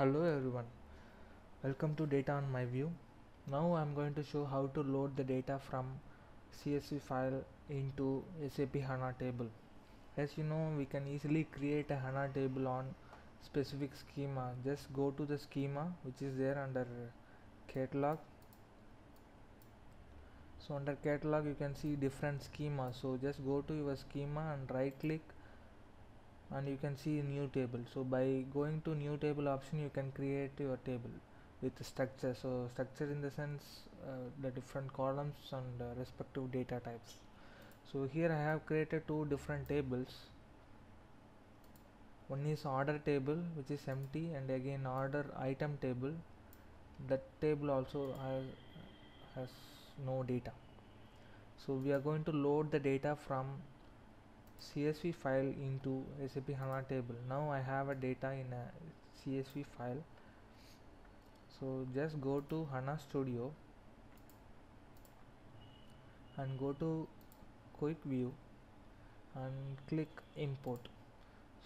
Hello everyone, welcome to data on my view. Now I'm going to show how to load the data from CSV file into SAP HANA table. As you know, we can easily create a HANA table on specific schema. Just go to the schema which is there under catalog. So under catalog you can see different schema. So just go to your schema and right click and you can see new table. So by going to new table option you can create your table with structure. So structure in the sense uh, the different columns and uh, respective data types. So here I have created two different tables. One is order table which is empty and again order item table. That table also has, has no data. So we are going to load the data from CSV file into SAP HANA table. Now I have a data in a CSV file. So just go to HANA Studio and go to quick view and click import.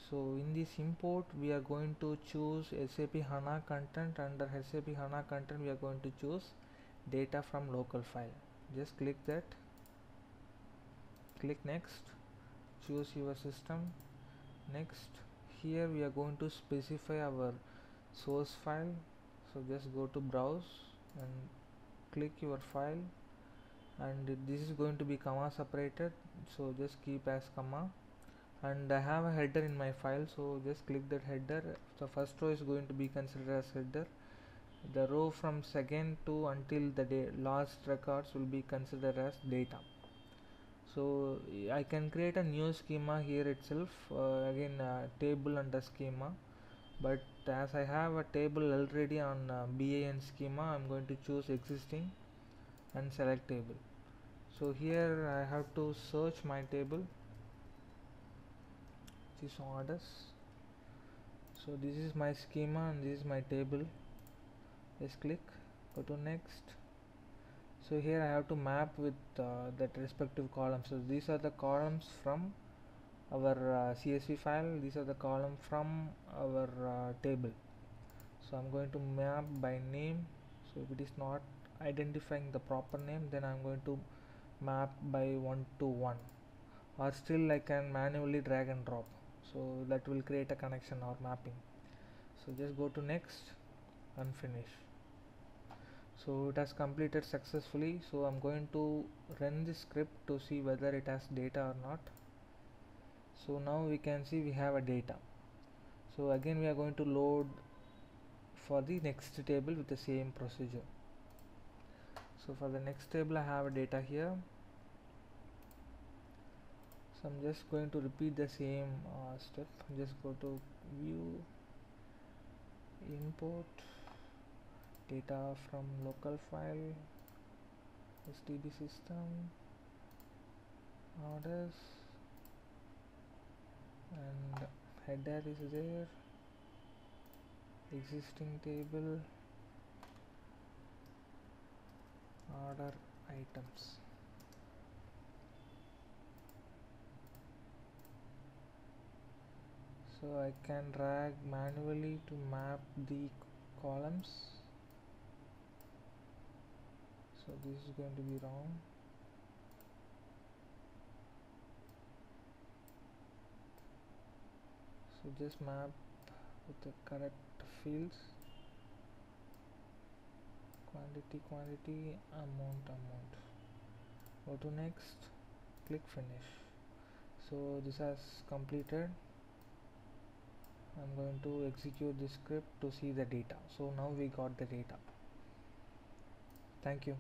So in this import we are going to choose SAP HANA content under SAP HANA content we are going to choose data from local file. Just click that, click next choose your system. Next here we are going to specify our source file. So just go to browse and click your file. And this is going to be comma separated. So just keep as comma. And I have a header in my file. So just click that header. The first row is going to be considered as header. The row from second to until the last records will be considered as data so I can create a new schema here itself uh, again uh, table under schema. But as I have a table already on uh, BAN schema I'm going to choose existing and select table. So here I have to search my table. Which is orders. So this is my schema and this is my table. Just click. Go to next so here I have to map with uh, that respective column so these are the columns from our uh, CSV file. These are the column from our uh, table. So I'm going to map by name. So if it is not identifying the proper name then I'm going to map by one to one. Or still I can manually drag and drop. So that will create a connection or mapping. So just go to next. And finish so it has completed successfully. So I'm going to run the script to see whether it has data or not. So now we can see we have a data. So again we are going to load for the next table with the same procedure. So for the next table I have a data here. So I'm just going to repeat the same uh, step. Just go to view import data from local file SDB system orders and header is there. Existing table order items. So I can drag manually to map the columns so this is going to be wrong. So just map with the correct fields. Quantity quantity amount amount. Go to next. Click finish. So this has completed. I'm going to execute the script to see the data. So now we got the data. Thank you